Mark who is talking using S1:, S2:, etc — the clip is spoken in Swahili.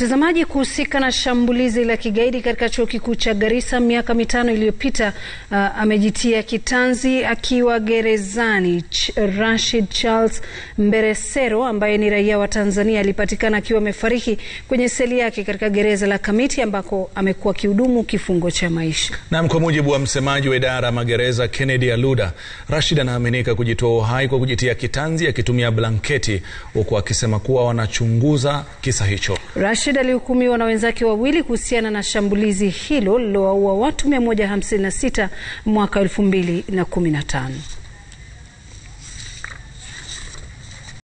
S1: Mtazamaji, kuhusika na shambulizi la kigaidi katika chuo kikuu cha Garissa miaka mitano iliyopita, uh, amejitia kitanzi akiwa gerezani. Ch Rashid Charles Mberesero ambaye ni raia wa Tanzania alipatikana akiwa amefariki kwenye seli yake katika gereza la Kamiti ambako amekuwa akihudumu kifungo cha maisha.
S2: Naam, kwa mujibu wa msemaji wa idara ya magereza Kennedy Aluda, Rashid anaaminika kujitoa uhai kwa kujitia kitanzi akitumia blanketi, huku akisema kuwa wanachunguza kisa hicho.
S1: Rashid alihukumiwa na wenzake wawili kuhusiana na shambulizi hilo lililowaua watu 156 mwaka 2015.